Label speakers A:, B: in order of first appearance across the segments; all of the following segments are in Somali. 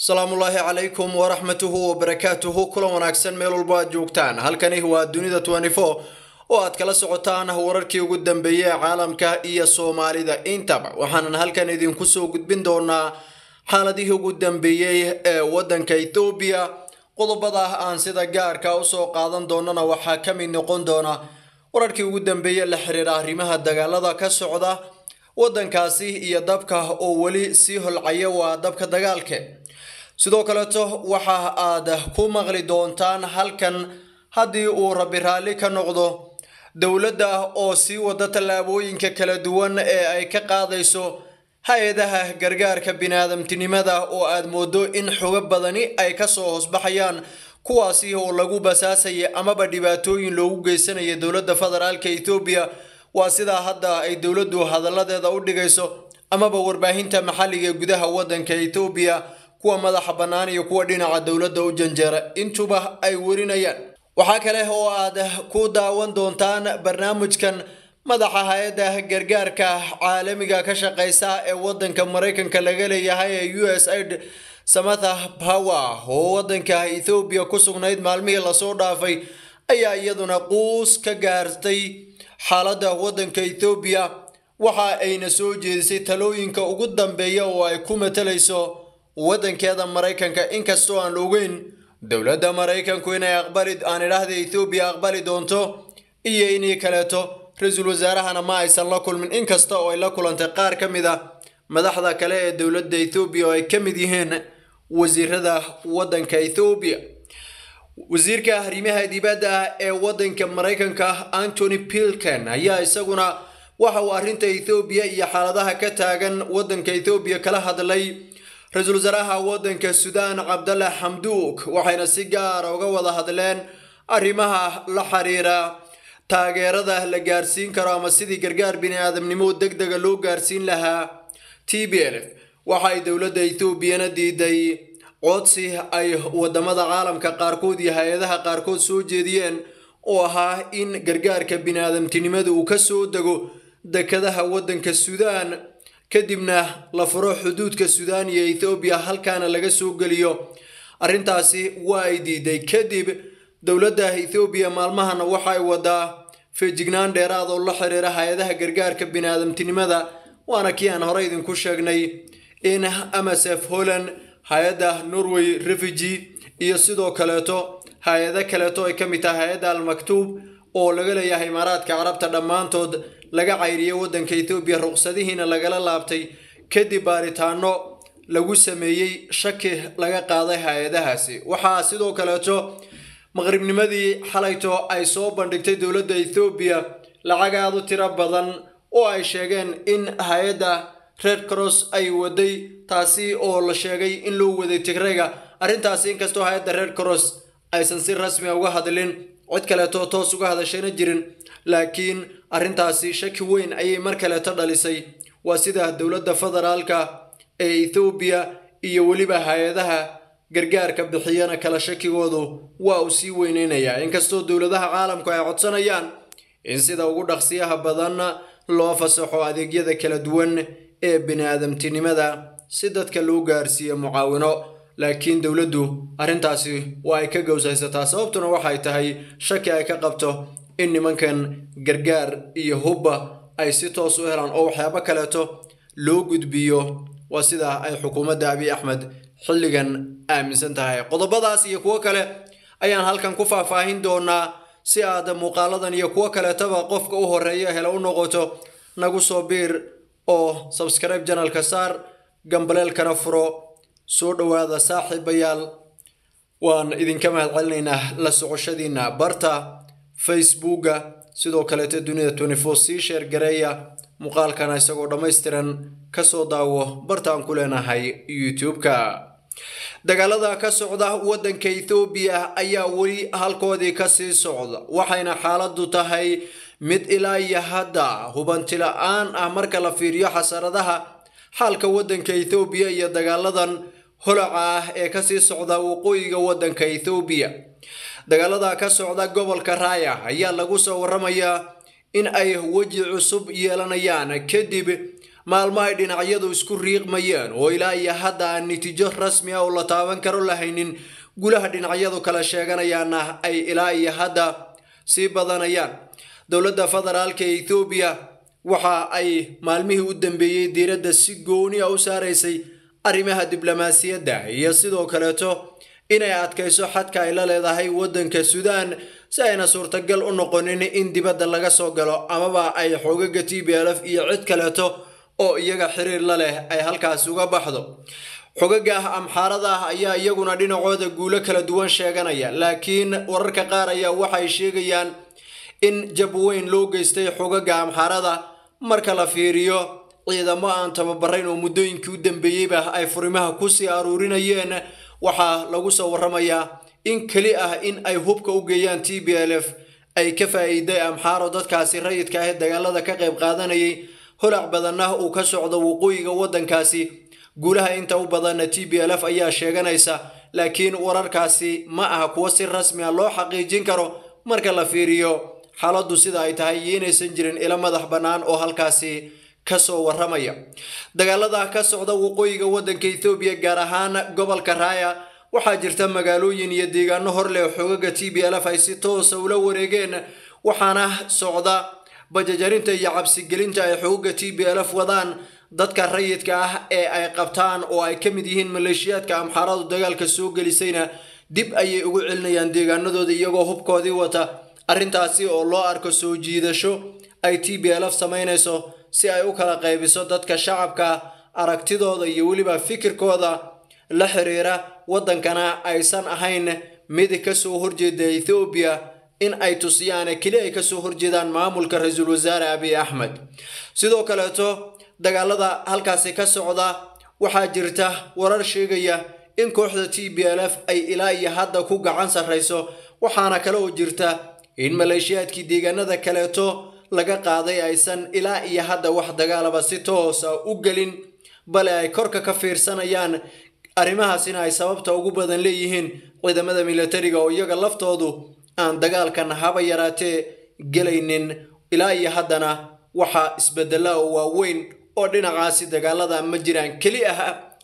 A: asalaamullaahi calaykum waraxmatuhu wabarakaatuhu kulan wanaagsan meel walba aad joogtaan. Halkani waa dunida oo aad kala socotaan wararkii ugu dambeeyey ee caalamka iyo soomaalida. Intaba waxaanan halkan idinku soo gudbin doonaa xaaladihii ugu dambeeyey ee waddanka ethoobiya qodobada aan sida gaarka u soo qaadan doonana waxaa ka mid noqon doona wararkii ugu dambeeye la xiriira arrimaha dagaalada ka socda waddankaasi iyo dabka oo weli sii holcaya waa dabka dagaalke sidoo kaleeto waxa aad ku maqli doontaan halkan haddii uu rabi raalli ka noqdo. Dowladda oo sii wada tallaabooyinka kala duwan ee ay ka qaadayso hay'adaha gargaarka biniaadamtinimada oo aad moodo in xogo badani ay ka soo hoosbaxayaan kuwaasi oo lagu basaasaya amaba dhibaatooyin loogu geysanaya dowladda federaalka ethoobiya waa sidaa hadda ay dowladdu hadalladeeda u dhigayso amaba warbaahinta maxalliga gudaha waddanka ethoobiya kuwa madaxa bannaan iyo kuwa dhinaca dowladda u janjeera intuba ay warinayaan. Waxaa kale oo aad ku daawan doontaan barnaamijkan madaxa hay'adda gargaarka caalamiga ka shaqeysa ee waddanka maraykanka laga leeyahay ee u s aid samatha power. Oo waddanka ethoobiya ku sugnayd maalmihii la soo dhaafay ayaa iyaduna quus ka gaartay xaaladda waddanka ethoobiya waxa ayna soo jeedisay talooyinka ugu dambeeya oo ay ku matalayso waddankeeda maraykanka inkastoo aan ogeyn dowladda maraykanku inay aqbali aan idhaahda ethoobiya aqbali doonto iyo inii kaleeto ra'iisul wasaarahana ma aysan la kulmin. Inkasta oo ay la kulantay qaar ka mid a madaxda kale ee dowladda ethoobiya oo ay ka mid yihiin wasiirada waddanka ethoobiya wasiirka arrimaha dibadda ee waddanka maraykanka antony pilken ayaa isaguna waxa uu arrinta ethoobiya iyo xaaladaha ka taagan waddanka ethoobiya kala hadlay ra'iisul wasaaraha waddanka suudaan cabdalla xamduuk waxayna si gaara uga wada hadleen arrimaha la xiriira taageerada la gaarsiin karo ama sidii gargaar bini-aadamnimo deg dega loo gaarsiin lahaa t b l. Waxa ay dowladda etoobiyana diiday codsi ay waddamada caalamka qaarkood iyo hay'adaha qaarkood soo jeediyeen oo ahaa in gargaarka bini-aadamtinimada uu ka soo dego dekadaha waddanka suudaan kadibna la furo xuduudka suudaan iyo ethoobiya halkaana laga soo geliyo arrintaasi waa ay diiday. Kadib dowladda ethoobiya maalmahana waxa ay wadaa feejignaan dheeraad oo la xiriira hay'adaha gargaarka bini-aadamtinimada waana kii aan hore idinku sheegnay in msf holland hay'adda norway refugee iyo sidoo kaleeto hay'ado kaleeto ay ka mid tahay hay'adda almaktuub oo laga leeyahay imaaraadka carabta dhammaantood laga cayriyay waddanka ethoobiya ruqsadihiina lagala laabtay kadib baaritaano lagu sameeyey shaki laga qaaday hay'adahaasi. Waxaa sidoo kaleeto maqribnimadii xalayto ay soo bandhigtay dowladda ethoobiya lacag aada u tiro badan oo ay sheegeen in hay'adda red cross ay waday taasi oo la sheegay in loo waday tigrayga. Arrintaasi inkastoo hay'adda red cross aysan si rasmia uga hadlin cid kaleeto toos uga hadashayna jirin laakiin arrintaasi shaki weyn ayay mar kaleeto dhalisay. Waa sida dowladda federaalka ee ethoobiya iyo weliba hay'adaha gargaarka bixiyana kala shakigoodu waa uu sii weyneynayaa. Inkastoo dowladaha caalamku ay codsanayaan in sida ugu dhaqsiyaha badan loo fasaxo adeegyada kala duwan ee bini-aadamtinimada si dadka loo gaarsiiyo mucaawino. Laakiin dowladdu arrintaasi waa ay ka gowsaysataa sababtuna waxay tahay shaki ay ka qabto in nimankan gargaar iyo hubba ay si toos u helaan oo waxyaabo kaleeto loo gudbiyo waa sidaa ay xukuumadda abiy axmed xilligan aaminsan tahay. Qodobadaas iyo kuwo kale ayaan halkan ku faahfaahin doonaa si aad muuqaaladan iyo kuwo kaleetaba qofka u horreeya hele u noqoto nagu soo biir oo sabskribe janalka saar gambaleelkana furo soo dhowaada saaxiibayaal. Waan idinka mahad celinaynaa la socoshadiina barta facebooka sidoo kaleeto dunida twenty-four sii sheer gareeya muuqaalkana isagoo dhammaystiran ka soo daawo bartaan ku leenahay youtube-ka. Dagaalada ka socda waddanka ethoobiya ayaa weli halkoodii ka sii socda waxayna xaaladdu tahay mid ilaa iyo hadda hubanti la'aan ah marka la fiiriyo xasaradaha xaalka waddanka ethoobiya iyo dagaaladan holaca ah ee ka sii socda waqooyiga waddanka ethoobiya dagaalada ka socda gobolka raaya ayaa lagu soo waramayaa in ay weji cusub yeelanayaan. Kadib maalmo ay dhinacyadu isku riiqmayeen oo ilaa iyo hadda aan natiijo rasmi ah oo la taaban karo lahaynin gulaha dhinacyadu kala sheeganayaana ay ilaa iyo hadda sii badanayaan. Dowladda federaalka ee ethoobiya waxa ay maalmihii u dambeeyey diiradda si gooni a u saaraysay arrimaha diblomaasiyadda iyo sidoo kaleeto inay adkayso xadka ay la leedahay waddanka suudaan si ayna suurtagal u noqonin in dibadda laga soo galo amaba ay xoogaga t b lf iyo cid kaleeto oo iyaga xiriir la leh ay halkaas uga baxdo. Xogaga amxaarada ah ayaa iyaguna dhinacooda guulo kala duwan sheeganaya laakiin wararka qaar ayaa waxay sheegayaan in jab weyn loo geystay xogaga amxaarada marka la fiiriyo ciidamo aan tababarayn oo muddooyinkii u dambeeyeyba ay furimaha ku sii aruurinayeen waxaa lagu soo waramayaa in keli ah in ay hubka u geeyaan t b l f ay ka faa'iiday amxaaro dadkaasi rayidka ah dagaalada ka qayb qaadanayay. Holac badanna uu ka socdo waqooyiga waddankaasi. Guulaha inta u badanna t b l f ayaa sheeganaysa laakiin wararkaasi ma aha kuwo si rasmi a loo xaqiijin karo marka la fiiriyo. Xaaladdu sida ay tahay iyo inaysan jirin ilo madax bannaan oo halkaasi ka soo warramaya. Dagaalada ka socda waqooyiga waddanka ethoobiya gaar ahaan gobolka raaya waxaa jirta magaalooyin iyo deegaano hor leh xoogaga t b l f ay si toosa ula wareegeen waxaana socda bajajarinta iyo cabsigelinta ay xoogaga t b l f wadaan. Dadka rayidka ah ee ay qabtaan oo ay ka mid yihiin maleeshiyaadka amxaaradu dagaalka soo gelisayna dib ayay ugu celinayaan deegaanadooda iyagoo hubkoodii wata. Arrintaasi oo loo arko soo jiidasho ay t b l f samaynayso si ay u kala qaybiso dadka shacabka aragtidooda iyo weliba fikirkooda la xiriira waddankana aysan ahayn mid ka soo horjeeda ethoobiya in ay tusiyaan keli ay ka soo horjeedaan maamulka ra'iisul wasaare abiy axmed sidoo kaleeto dagaalada halkaasi ka socda waxaa jirta warar sheegaya in kooxda t b l f ay ilaa iyo hadda ku gacan sarrayso waxaana kale oo jirta in maleeshiyaadkii deegaanada kaleeto laga qaaday aysan ilaa iyo hadda wax dagaalaba si toosa u gelin bale ay korka ka fiirsanayaan arrimahaasina ay sababta ugu badan leeyihiin ciidamada milatariga oo iyaga laftoodu aan dagaalkan haba yaraatee gelaynin. Ilaa iyo haddana waxaa isbedela oo waaweyn oo dhinacaasi dagaalada ma jiraan keli ah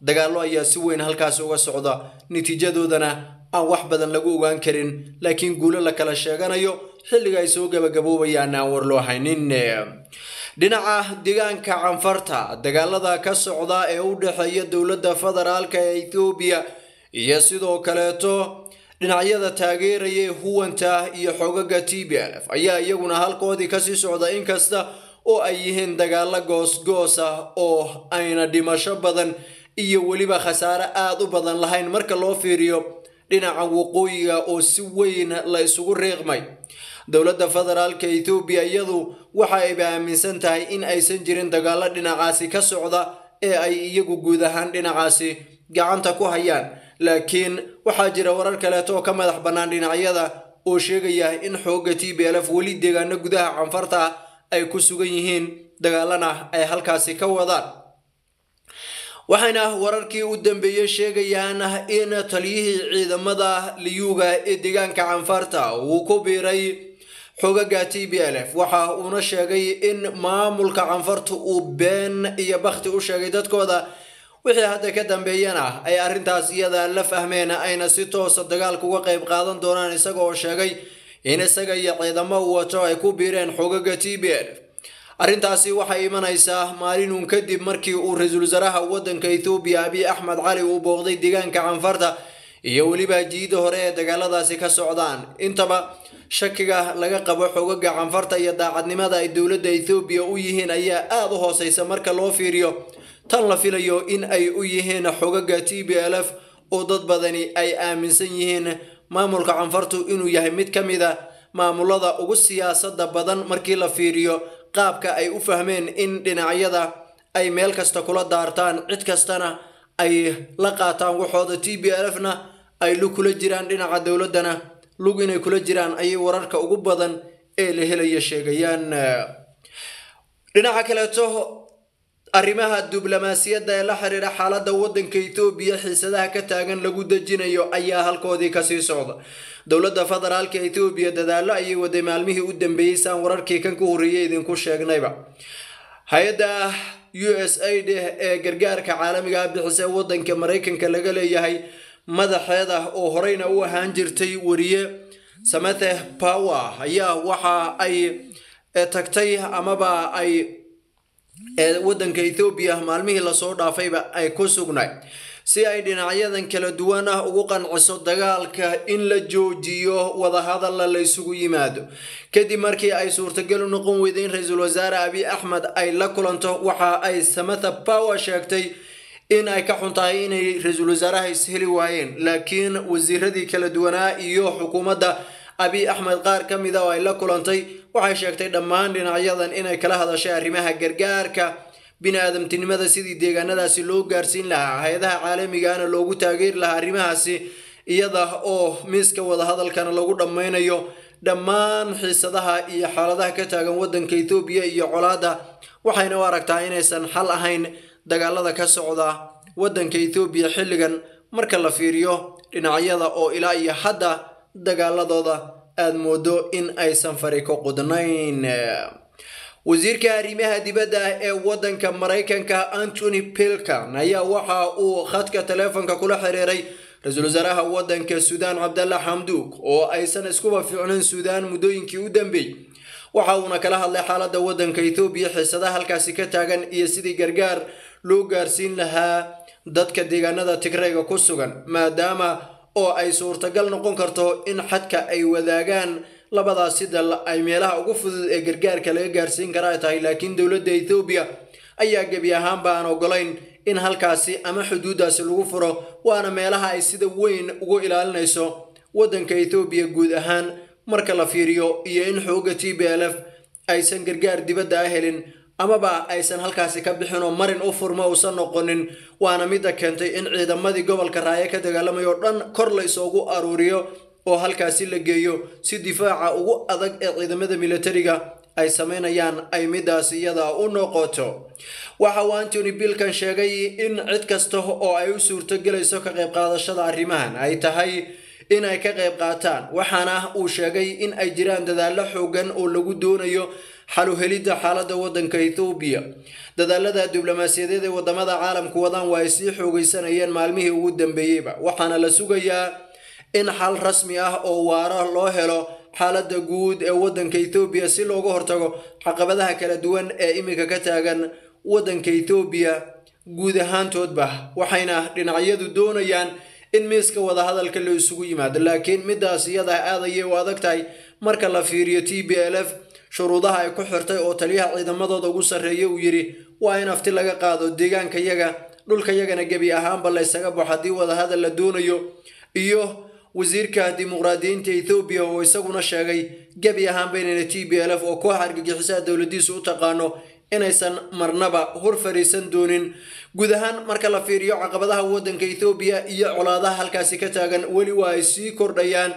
A: dagaallo ayaa si weyn halkaasi uga socda. Natiijadoodana aan wax badan lagu ogaan karin laakiin guulo la kala sheeganayo xilliga ay soo gabagaboobayaan aan war loo haynin dhinaca deegaanka canfarta dagaalada ka socda ee u dhexeeya dowladda federaalka ee ethoobiya iyo sidoo kaleeto dhinacyada taageeraya huwanta iyo xogaga t b l f ayaa iyaguna halkoodii ka sii socda inkasta oo ay yihiin dagaalo goosgoos ah oo ayna dhimasho badan iyo weliba khasaare aada u badan lahayn. Marka loo fiiriyo dhinaca waqooyiga oo si weyn la isugu riiqmay dowladda federaalka ethoobiya iyadu waxa ayba aaminsan tahay in aysan jirin dagaalo dhinacaasi ka socda ee ay iyagu guud ahaan dhinacaasi gacanta ku hayaan. Laakiin waxaa jira warar kaleeto oo ka madax bannaan dhinacyada oo sheegaya in xoogga t b l f weli deegaano gudaha canfarta ay ku sugan yihiin dagaalana ay halkaasi ka wadaan. Waxayna wararkii u dambeeyey sheegayaan in taliyihii ciidamada liyuuga ee deegaanka canfarta uu ku biiray xogaga t b l f. Waxa uuna sheegay in maamulka canfarta uu been iyo bakti u sheegay dadkooda. Wixii hadda ka dambeeyana ay arrintaas iyada la fahmeen ayna si toosa dagaalka uga qayb qaadan doonaan isaga oo sheegay in isaga iyo ciidamo wato ay ku biireen xogaga t b l f. Arrintaasi waxay imanaysaa maalinun kadib markii uu ra'iisul wasaaraha waddanka ethoobiya abiy axmed cali uu booqday deegaanka canfarta iyo weliba jiida hore ee dagaaladaasi ka socdaan. Intaba shakiga laga qabo xogaga canfarta iyo daacadnimada ay dowladda ethoobiya u yihiin ayaa aada u hooseysa marka loo fiiriyo. Tan la filayo in ay u yihiin xogaga t b l f oo dad badani ay aaminsan yihiin maamulka canfartu inuu yahay mid ka mid a maamulada ugu siyaasada badan markii la fiiriyo qaabka ay u fahmeen in dhinacyada ay meel kasta kula daartaan. Cid kastana ay la qaataan waxooda t b l f na ay lug kula jiraan dhinaca dowladdana lug inay kula jiraan ayay wararka ugu badan ee la helaya sheegayaan. Dhinaca kaleeto arrimaha diblomaasiyadda ee la xiriira xaaladda waddanka ethoobiya xiisadaha ka taagan lagu dejinayo ayaa halkoodii ka sii socda. Dowladda federaalka ethoobiya dadaallo ayay waday maalmihii u dambeeyey saan wararkii kan ku horreeyey idinku sheegnayba. Hay'adda u s aid ee gargaarka caalamiga bixisa waddanka maraykanka laga leeyahay madaxeeda oo horeyna u ahaan jirtay wariye samathe power. Ayaa waxa ay tagtay amaba ay waddanka ethoobiya maalmihii la soo dhaafayba ay ku sugnayd si ay dhinacyadan kala duwan ah ugu qanciso dagaalka in la joojiyo wadahadalla la isugu yimaado. Kadib markii ay suurtagal u noqon weyday in ra'iisul wasaare abiy axmed ay la kulanto waxa ay samatha power sheegtay in ay ka xun tahay inay ra'iisul wasaaraha isheli waayeen. Laakiin wasiiradii kala duwanaa iyo xukuumadda abiy axmed qaar ka mida oo ay la kulantay waxay sheegtay dhammaan dhinacyadan inay kala hadashay arrimaha gargaarka bini-aadamtinimada sidii deegaanadaasi loo gaarsiin lahaa hay'adaha caalamigana loogu taageeri lahaa arrimahaasi iyada oo miiska wadahadalkana lagu dhammaynayo dhammaan xiisadaha iyo xaaladaha ka taagan waddanka ethoobiya iyo colaadda. Waxayna u aragtaa inaysan xal ahayn dagaalada ka socda waddanka ethoobiya xilligan marka la fiiriyo dhinacyada oo ilaa iyo hadda dagaaladooda aada moodo in aysan fari ka qudnayn wasiirka arrimaha dibadda ee waddanka maraykanka antony pilkan ayaa waxa uu khadka taleefonka kula xiriiray ra'iisul wasaaraha waddanka suudaan cabdalla xamduug oo aysan iskuba fiicnayn suudaan muddooyinkii u dambeeyey. Waxa uuna kala hadlay xaaladda waddanka ethoobiya xiisadaha halkaasi ka taagan iyo sidii gargaar loo gaarsiin lahaa dadka deegaanada tigrayga ku sugan maadaama oo ay suurtagal noqon karto in xadka ay wadaagaan labadaasi dal ay meelaha ugu fudud ee gargaarka laga gaarsiin kara ay tahay laakiin dowladda ethoobiya ayaa gebi ahaanba aan ogolayn in halkaasi ama xuduuddaasi lagu furo waana meelaha ay sida weyn ugu ilaalinayso waddanka ethoobiya guud ahaan. Marka la fiiriyo iyo in xooga t b l f aysan gargaar dibadda a helin amaba aysan halkaasi ka bixin oo marin u furmo uusan noqonin waana midda keentay in ciidamadii gobolka raaye ka dagaalamayo o dhan kor la isoogu aruuriyo oo halkaasi la geeyo si difaaca ugu adag ee ciidamada militariga ay sameynayaan ay midaas iyada u noqoto. Waxa uu antony bilkan sheegay in cid kasta oo ay u suurtogelayso ka qayb qaadashada arrimahan ay tahay in ay ka qayb qaataan waxaana uu sheegay in ay jiraan dadaallo xoogan oo lagu doonayo xaluhelidda xaaladda waddanka ethoobiya dadaalada diblomaasiyadeed ee waddamada caalamku wadaan waa ay sii xoogaysanayeen maalmihii ugu dambeeyeyba. Waxaana la sugayaa in xal rasmi ah oo waara loo helo xaaladda guud ee waddanka ethoobiya si looga hortago caqabadaha kala duwan ee iminka ka taagan waddanka ethoobiya guud ahaantoodba. Waxayna dhinacyadu doonayaan in miiska wadahadalka la isugu yimaado laakiin midaas iyada aad ayay u adag tahay marka la fiiriyo t b l f shuruudaha ay ku xirtay oo taliyaha ciidamadooda ugu sarreeya uu yidhi waa in afti laga qaado deegaanka yaga dhulka yagana gebi ahaanba la ysaga baxo haddii wadahadal la doonayo. Iyo wasiirka dimuqraadiyiinta ethoobiya oo isaguna sheegay gebi ahaanba inayna t b l f oo koox argagixisaha dowladiisu u taqaano inaysan marnaba hor fariisan doonin. Guud ahaan marka la fiiriyo caqabadaha waddanka ethoobiya iyo colaadaha halkaasi ka taagan weli waa ay sii kordhayaan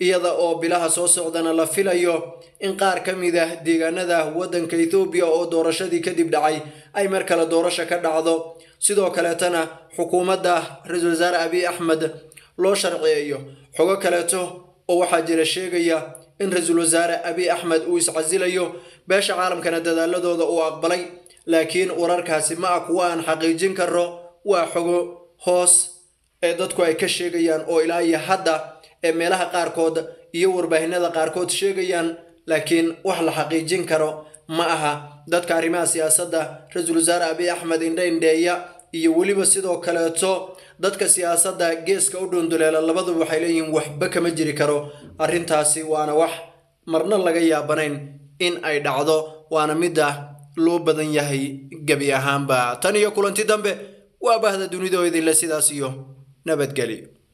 A: iyada oo bilaha soo socdana la filayo in qaar ka mid ah deegaanada waddanka ethoobiya oo doorashadii kadib dhacay ay mar kale doorasho ka dhacdo. Sidoo kaleetana xukuumadda ra'iisul wasaare abiy axmed loo sharciyeeyo. Xogo kaleeto oo waxaa jira sheegaya in ra'iisul wasaare abiy axmed uu iscasilayo beesha caalamkana dadaaladooda uu aqbalay laakiin wararkaasi ma ah kuwa aan xaqiijin karo waa xogo hoos ee dadku ay ka sheegayaan oo ilaa iyo hadda ee meelaha qaarkood iyo warbaahinada qaarkood sheegayaan laakiin wax la xaqiijin karo ma aha. Dadka arrimaha siyaasadda ra'iisul wasaare abiy axmed indhaindheeya iyo weliba sidoo kaleeto dadka siyaasadda geeska u dhunduleela labaduba waxay leeyihiin waxba kama jiri karo. Arrintaasi waana wax marna laga yaabanayn in ay dhacdo waana midda loo badan yahay gebi ahaanba. Tan iyo kulanti dambe waa bahda dunida oo idinle sidaas iyo nabadgelyo